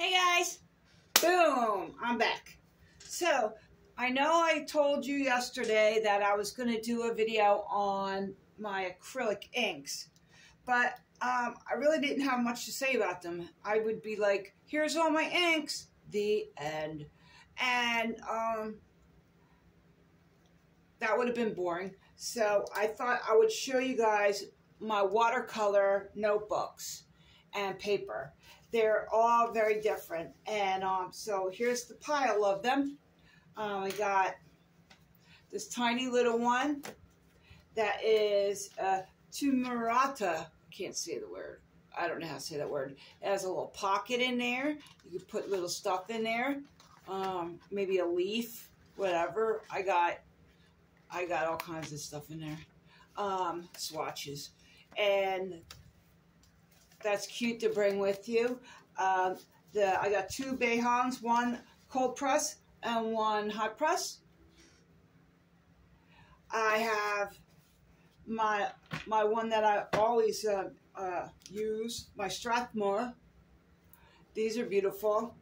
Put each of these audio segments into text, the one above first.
Hey guys! Boom! I'm back. So, I know I told you yesterday that I was going to do a video on my acrylic inks, but um, I really didn't have much to say about them. I would be like, here's all my inks, the end. And um, that would have been boring. So I thought I would show you guys my watercolor notebooks and paper. They're all very different. And um, so here's the pile of them. I got this tiny little one that is uh, Tumurata. Can't say the word. I don't know how to say that word. It has a little pocket in there. You can put little stuff in there. Um, maybe a leaf, whatever. I got, I got all kinds of stuff in there. Um, swatches, and that's cute to bring with you. Um, the I got two Behongs, one cold press and one hot press. I have my my one that I always uh, uh, use, my Strathmore. These are beautiful.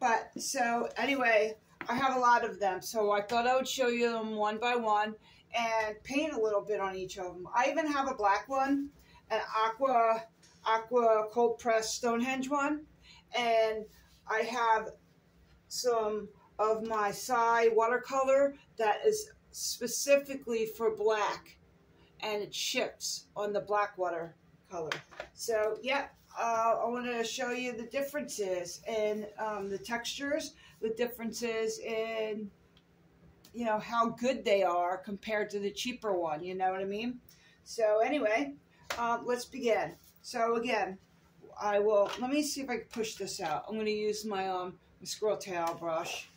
But so anyway, I have a lot of them. So I thought I would show you them one by one and paint a little bit on each of them. I even have a black one, an aqua aqua cold press Stonehenge one, and I have some of my Sai watercolor that is specifically for black, and it ships on the black watercolor. So yeah, uh, I want to show you the differences in um, the textures, the differences in you know how good they are compared to the cheaper one. You know what I mean? So anyway, um, let's begin. So again, I will, let me see if I can push this out. I'm going to use my, um, my squirrel tail brush.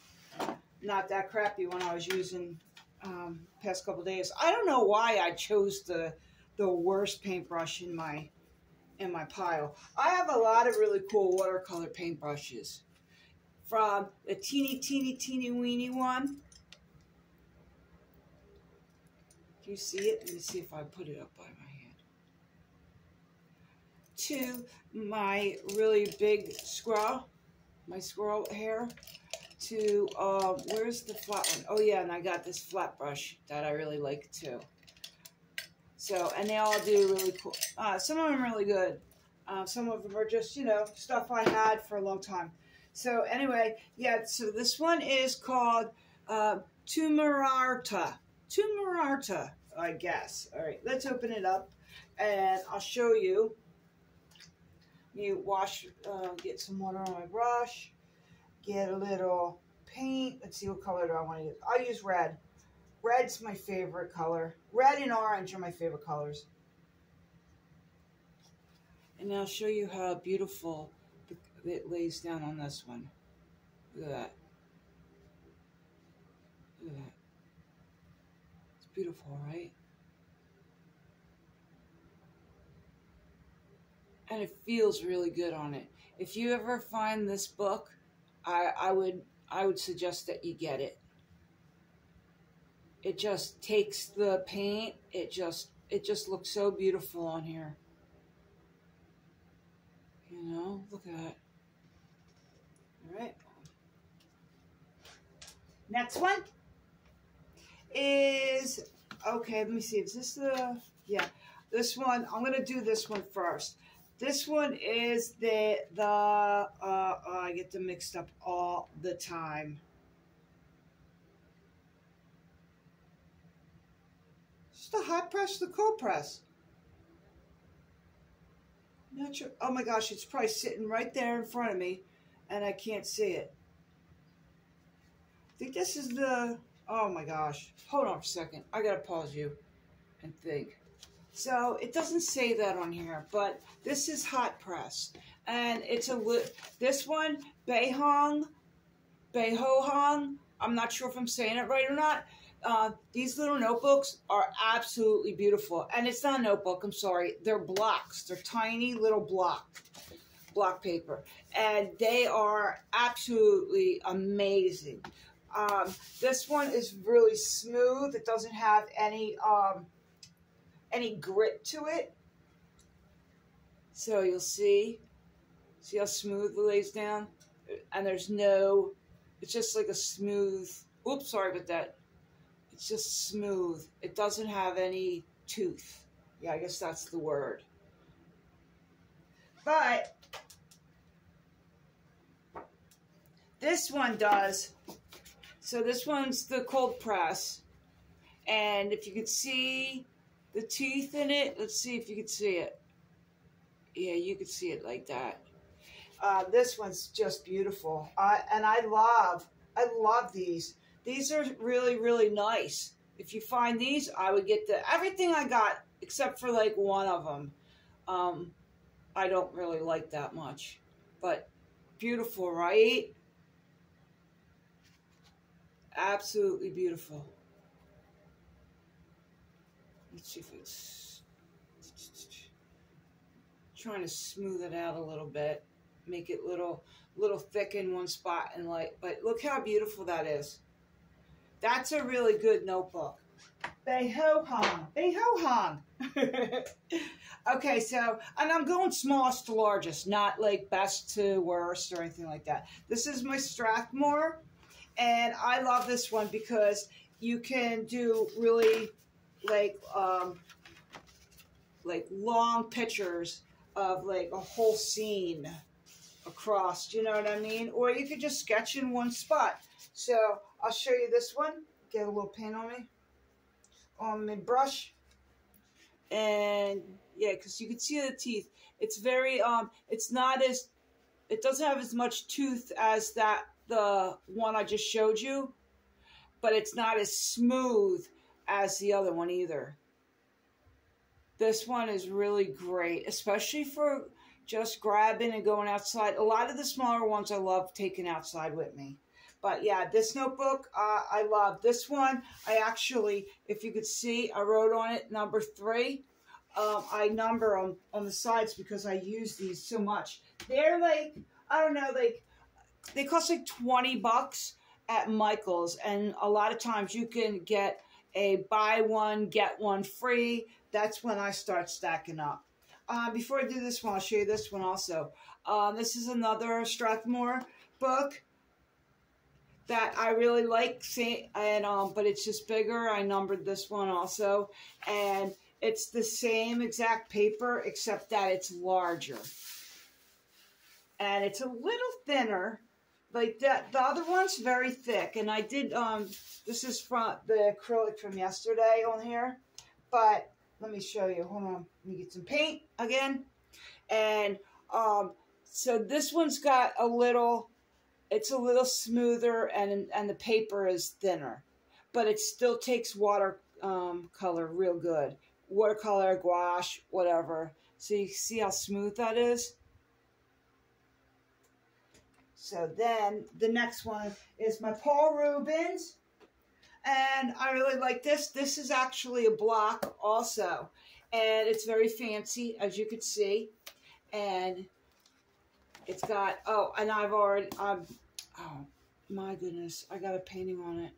Not that crappy one I was using um, past couple days. I don't know why I chose the, the worst paintbrush in my, in my pile. I have a lot of really cool watercolor paintbrushes. From the teeny, teeny, teeny, weeny one. Can you see it? Let me see if I put it up by my to my really big squirrel, my squirrel hair, to, uh, where's the flat one? Oh yeah, and I got this flat brush that I really like too. So, and they all do really cool. Uh, some of them are really good. Uh, some of them are just, you know, stuff I had for a long time. So anyway, yeah, so this one is called uh, Tumurarta. Tumurarta, I guess. All right, let's open it up and I'll show you you wash, uh, get some water on my brush, get a little paint. Let's see what color do I want to use. I'll use red. Red's my favorite color. Red and orange are my favorite colors. And I'll show you how beautiful it lays down on this one. Look at that. Look at that. It's beautiful, right? And it feels really good on it. If you ever find this book, I, I would I would suggest that you get it. It just takes the paint. It just it just looks so beautiful on here. You know, look at that. All right. Next one is okay. Let me see. Is this the yeah? This one. I'm gonna do this one first. This one is the, the uh, uh, I get them mixed up all the time. It's the hot press, the cold press. Not sure. Oh my gosh, it's probably sitting right there in front of me, and I can't see it. I think this is the, oh my gosh. Hold on for a second. I gotta pause you and think. So it doesn't say that on here, but this is hot press. And it's a, this one, Beihong, Beihohong, I'm not sure if I'm saying it right or not. Uh, these little notebooks are absolutely beautiful. And it's not a notebook, I'm sorry. They're blocks. They're tiny little block, block paper. And they are absolutely amazing. Um, this one is really smooth. It doesn't have any um, any grit to it. So you'll see, see how smooth it lays down? and there's no, it's just like a smooth, oops, sorry about that. It's just smooth. It doesn't have any tooth. Yeah, I guess that's the word. But this one does. So this one's the cold press. And if you could see the teeth in it, let's see if you can see it. Yeah, you can see it like that. Uh, this one's just beautiful. And I love, I love these. These are really, really nice. If you find these, I would get the everything I got except for like one of them. Um, I don't really like that much, but beautiful, right? Absolutely beautiful. Let's see if it's trying to smooth it out a little bit, make it little little thick in one spot and light. But look how beautiful that is. That's a really good notebook. Bei Ho Hong. Bei Ho Hong. okay, so, and I'm going smallest to largest, not like best to worst or anything like that. This is my Strathmore, and I love this one because you can do really like, um, like long pictures of like a whole scene across, you know what I mean? Or you could just sketch in one spot. So I'll show you this one. Get a little paint on me on my brush. And yeah, because you can see the teeth. It's very, um, it's not as, it doesn't have as much tooth as that, the one I just showed you, but it's not as smooth as the other one either. This one is really great, especially for just grabbing and going outside. A lot of the smaller ones I love taking outside with me. But yeah, this notebook, uh, I love. This one, I actually, if you could see, I wrote on it number three. Um, I number them on the sides because I use these so much. They're like, I don't know, like, they cost like 20 bucks at Michael's. And a lot of times you can get a buy one, get one free. That's when I start stacking up. Uh, before I do this one, I'll show you this one also. Uh, this is another Strathmore book that I really like and um, but it's just bigger. I numbered this one also, and it's the same exact paper except that it's larger, and it's a little thinner. Like that, the other one's very thick, and I did. Um, this is from the acrylic from yesterday on here, but let me show you. Hold on, let me get some paint again, and um, so this one's got a little it's a little smoother and and the paper is thinner, but it still takes water um, color real good. Watercolor, gouache, whatever. So you see how smooth that is? So then the next one is my Paul Rubens. And I really like this. This is actually a block also. And it's very fancy, as you could see. And it's got, oh, and I've already, um, oh, my goodness, I got a painting on it.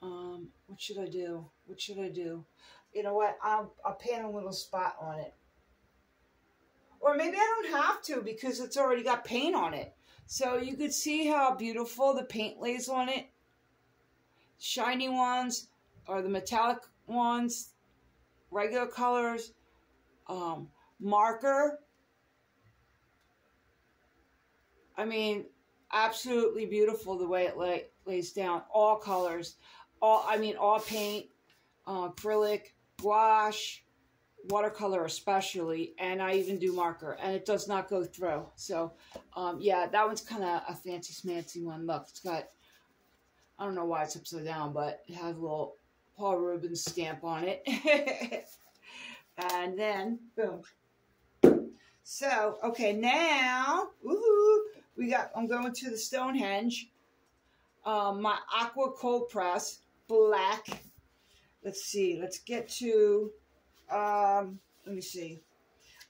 Um, what should I do? What should I do? You know what? I'll, I'll paint a little spot on it. Or maybe I don't have to because it's already got paint on it. So you could see how beautiful the paint lays on it. Shiny ones or the metallic ones, regular colors, um, marker, I mean, absolutely beautiful the way it lay, lays down. All colors, all I mean, all paint, uh, acrylic, gouache, watercolor especially, and I even do marker, and it does not go through. So, um, yeah, that one's kind of a fancy smancy one. Look, it's got, I don't know why it's upside down, but it has a little Paul Rubens stamp on it. and then, boom. So, okay, now, we got, I'm going to the Stonehenge. Um, my Aqua Cold Press, black. Let's see, let's get to, um, let me see.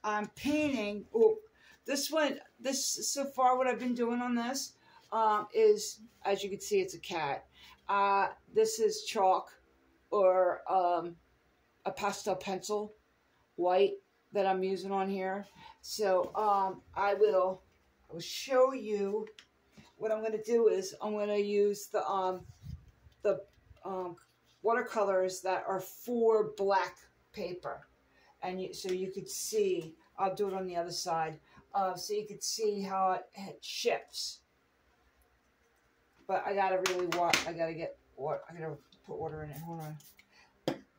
I'm painting, oh, this one, this, so far what I've been doing on this um, is, as you can see, it's a cat. Uh, this is chalk or um, a pastel pencil, white, that I'm using on here. So um, I will I will show you what I'm going to do is I'm going to use the um the um watercolors that are for black paper, and you, so you could see. I'll do it on the other side, uh, so you could see how it, it shifts. But I gotta really watch. I gotta get what I gotta put water in it. Hold on.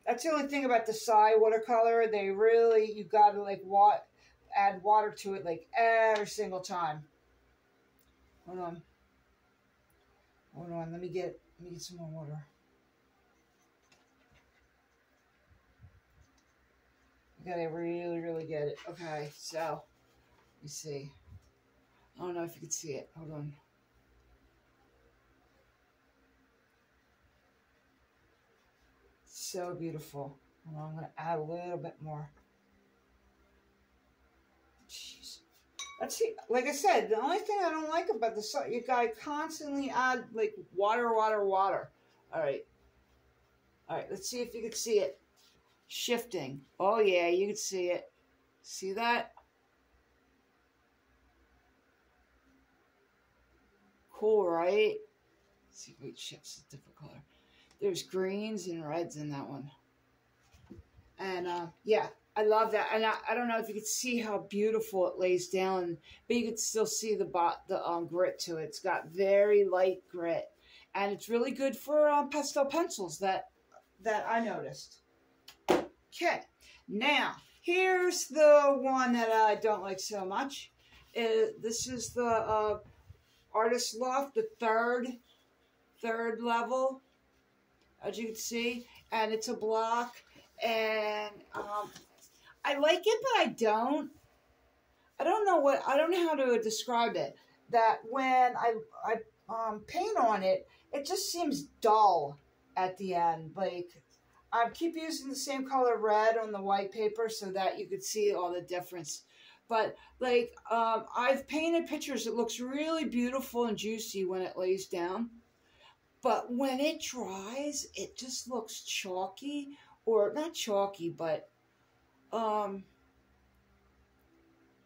That's the only thing about the Sai watercolor. They really you gotta like what add water to it like every single time. Hold on. Hold on. Let me get let me get some more water. Gotta really, really get it. Okay, so let me see. I don't know if you can see it. Hold on. So beautiful. Well, I'm gonna add a little bit more. Jeez. Let's see. Like I said, the only thing I don't like about the salt, you gotta constantly add like water, water, water. All right. All right. Let's see if you can see it shifting. Oh yeah, you can see it. See that? Cool, right? Let's see if it shifts a different color. There's greens and reds in that one. And uh, yeah, I love that. And I, I don't know if you could see how beautiful it lays down, but you could still see the bot, the um, grit to it. It's got very light grit, and it's really good for um, pastel pencils. That that I noticed. Okay, now here's the one that I don't like so much. Uh, this is the uh, Artist Loft, the third third level, as you can see, and it's a block and um, I like it, but I don't. I don't know what I don't know how to describe it. That when I I um, paint on it, it just seems dull at the end. Like I keep using the same color red on the white paper so that you could see all the difference. But like um, I've painted pictures, it looks really beautiful and juicy when it lays down. But when it dries, it just looks chalky or not chalky, but um,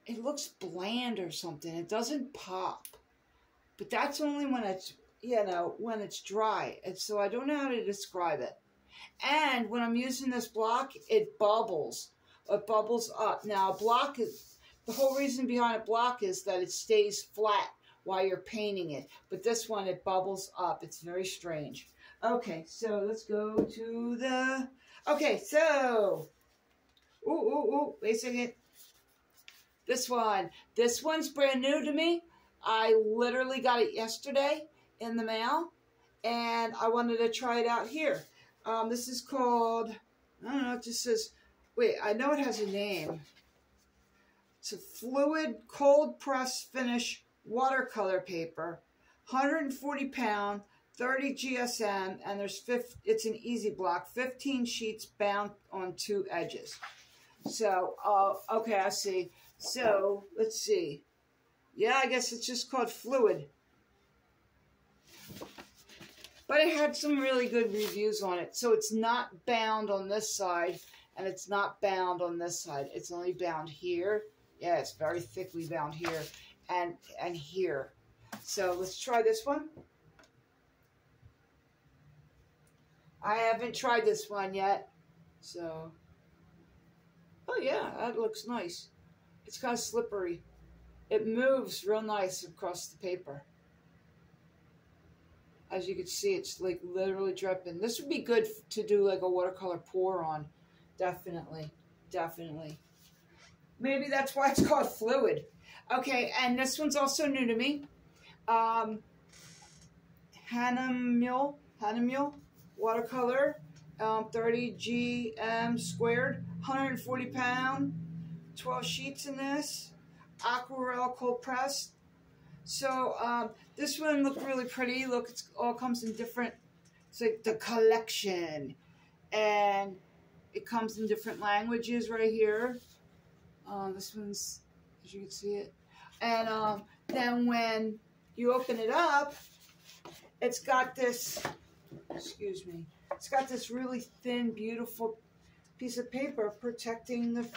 it looks bland or something. It doesn't pop. But that's only when it's, you know, when it's dry. And so I don't know how to describe it. And when I'm using this block, it bubbles. It bubbles up. Now, a block is, the whole reason behind a block is that it stays flat while you're painting it. But this one, it bubbles up. It's very strange. Okay, so let's go to the Okay, so, ooh, ooh, ooh, wait a second. This one, this one's brand new to me. I literally got it yesterday in the mail, and I wanted to try it out here. Um, this is called, I don't know, it just says, wait, I know it has a name. It's a fluid cold press finish watercolor paper, 140 pound, 30 GSM, and there's 50, it's an easy block, 15 sheets bound on two edges. So, uh, okay, I see. So, let's see. Yeah, I guess it's just called fluid. But it had some really good reviews on it. So it's not bound on this side, and it's not bound on this side. It's only bound here. Yeah, it's very thickly bound here and and here. So let's try this one. I haven't tried this one yet. So, oh yeah, that looks nice. It's kind of slippery. It moves real nice across the paper. As you can see, it's like literally dripping. This would be good to do like a watercolor pour on. Definitely. Definitely. Maybe that's why it's called fluid. Okay, and this one's also new to me. Um, Hahnemühle. Hahnemühle watercolor, um, 30 GM squared, 140 pound, 12 sheets in this, aquarelle cold pressed. So um, this one looked really pretty. Look, it all comes in different, it's like the collection. And it comes in different languages right here. Uh, this one's, as you can see it. And um, then when you open it up, it's got this excuse me, it's got this really thin, beautiful piece of paper protecting the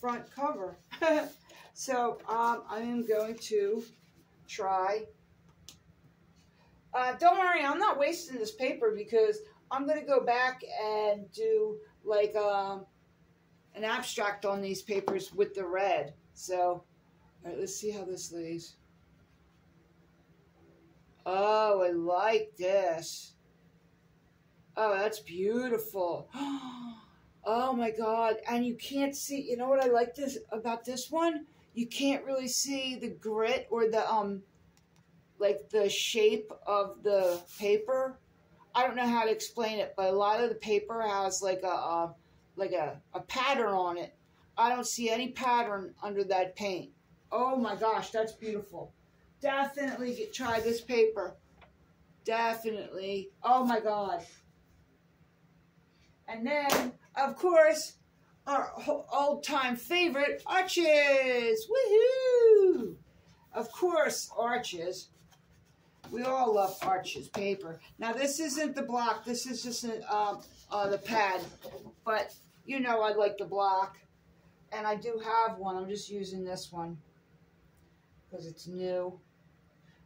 front cover. so um, I am going to try Uh, don't worry, I'm not wasting this paper because I'm going to go back and do like um, an abstract on these papers with the red. So, all right, let's see how this lays. Oh, I like this. Oh, that's beautiful. Oh my God. And you can't see, you know what I like this about this one? You can't really see the grit or the, um, like the shape of the paper. I don't know how to explain it, but a lot of the paper has like a, a like a, a pattern on it. I don't see any pattern under that paint. Oh my gosh, that's beautiful. Definitely get, try this paper. Definitely. Oh my God. And then, of course, our old-time favorite, Arches. Woohoo! Of course, Arches. We all love Arches paper. Now, this isn't the block. This is just a, um, uh, the pad. But, you know I like the block. And I do have one. I'm just using this one. Because it's new.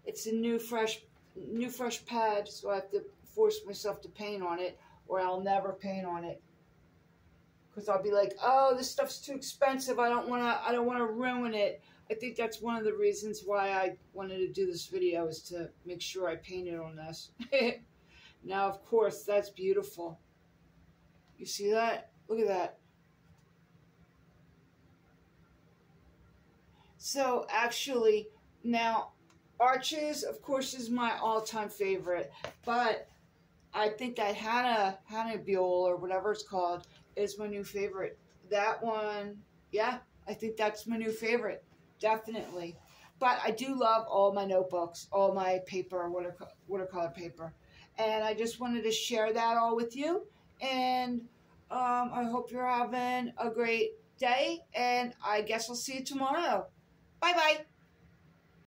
It's a new, fresh, new, fresh pad. So I have to force myself to paint on it or I'll never paint on it. Because I'll be like, oh, this stuff's too expensive. I don't want to. I don't want to ruin it. I think that's one of the reasons why I wanted to do this video is to make sure I painted on this. now, of course, that's beautiful. You see that? Look at that. So, actually, now, Arches, of course, is my all-time favorite. But I think that Hannah Hannah Buell or whatever it's called is my new favorite. That one, yeah, I think that's my new favorite, definitely. But I do love all my notebooks, all my paper, water watercolor paper, and I just wanted to share that all with you. And um, I hope you're having a great day, and I guess I'll see you tomorrow. Bye bye.